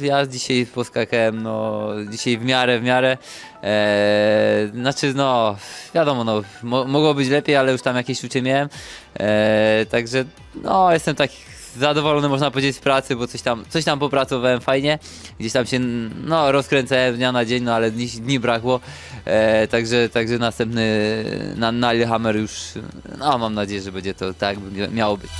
Ja dzisiaj poskakałem, no, dzisiaj w miarę, w miarę. E, znaczy, no, wiadomo, no, mo, mogło być lepiej, ale już tam jakieś ucie miałem. E, także, no, jestem tak zadowolony, można powiedzieć, z pracy, bo coś tam, coś tam popracowałem fajnie. Gdzieś tam się, no, rozkręcałem dnia na dzień, no, ale dni, dni brakło. E, także, także następny na, na Lillehammer już, no, mam nadzieję, że będzie to tak, jak miało być.